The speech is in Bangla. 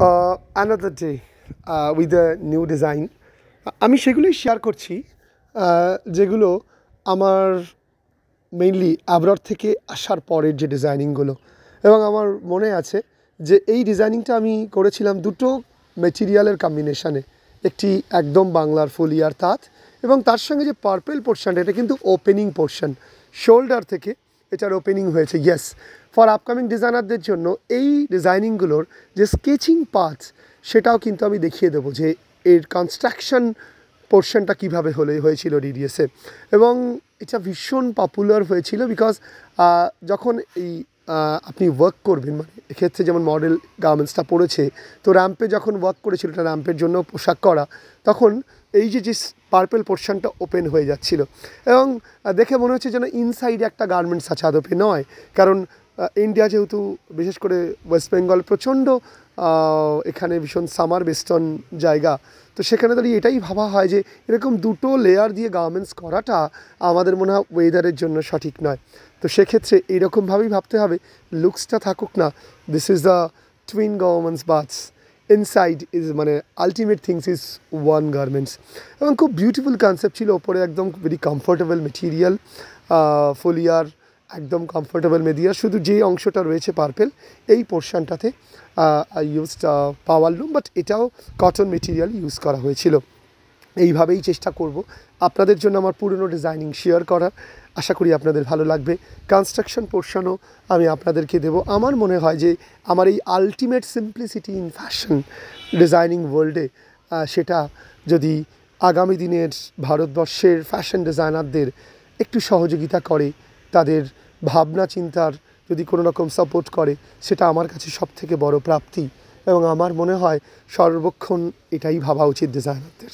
uh, another day uh, with a new design. আমি সেগুলোই শেয়ার করছি uh, যেগুলো আমার মেইনলি অ্যাব্রড থেকে আসার পরের যে ডিজাইনিংগুলো এবং আমার মনে আছে যে এই ডিজাইনিংটা আমি করেছিলাম দুটো মেটেরিয়ালের কম্বিনেশানে একটি একদম বাংলার ফলিয়ার তাঁত এবং তার সঙ্গে যে পার্পেল পোর্শনটা এটা কিন্তু ওপেনিং পোর্শন শোল্ডার থেকে এটার ওপেনিং হয়েছে ইয়েস ফর আপকামিং ডিজাইনারদের জন্য এই ডিজাইনিংগুলোর যে স্কেচিং পার্টস সেটাও কিন্তু আমি দেখিয়ে দেবো যে এর কনস্ট্রাকশন পোর্শনটা কীভাবে হলে, হয়েছিল ডিডিএসে এবং এটা ভীষণ পপুলার হয়েছিল বিকজ যখন এই আপনি ওয়ার্ক করবেন মানে এক্ষেত্রে যেমন মডেল গার্মেন্টসটা পড়েছে তো র্যাম্পে যখন ওয়ার্ক করেছিল এটা র্যাম্পের জন্য পোশাক করা, তখন এই যে যে পার্পেল পোর্শনটা ওপেন হয়ে যাচ্ছিল, এবং দেখে মনে হচ্ছে যেন ইনসাইডে একটা গার্মেন্টস আছে, আদপে নয়, কারণ ইন্ডিয়া যেহেতু বিশেষ করে ওয়েস্ট বেঙ্গল প্রচণ্ড এখানে ভীষণ সামার বেস্টন জায়গা। তো সেখানে দাঁড়িয়ে এটাই ভাবা হয় যে, এরকম দুটো লেয়ার দিয়ে গার্মেন্টস করাটা আমাদের মনে হয় ওয়েদারের জন্য সঠিক নয়। তো সেক্ষেত্রে এইরকমভাবেই ভাবতে হবে লুকসটা থাকুক না this is the twin governments baths inside is মানে ultimate things is one garments এবং খুব বিউটিফুল কনসেপ্ট ছিল, ওপরে একদম ভেরি কমফোর্টেবল মেটেরিয়াল ফলিয়ার একদম কমফোর্টেবল মেদিয়ার শুধু যে অংশটা রয়েছে পার্পেল এই পোর্শনটাতে ইউজ পাওয়ার লুম বাট এটাও কটন মেটেরিয়াল ইউজ করা হয়েছিল। এইভাবেই চেষ্টা করব। আপনাদের জন্য আমার পুরনো ডিজাইনিং শেয়ার করার। আশা করি আপনাদের ভালো লাগবে। কনস্ট্রাকশন পোর্শনও আমি আপনাদেরকে দেব। আমার মনে হয় যে আমার এই ultimate simplicity in fashion designing ওয়ার্ল্ডে সেটা যদি আগামী দিনের ভারতবর্ষের ফ্যাশন ডিজাইনারদের একটু সহযোগিতা করে তাদের ভাবনা, চিন্তার যদি কোনো রকম সাপোর্ট করে, সেটা আমার কাছে সব থেকে বড় প্রাপ্তি এবং আমার মনে হয় সর্বক্ষণ এটাই ভাবা উচিত ডিজাইনারদের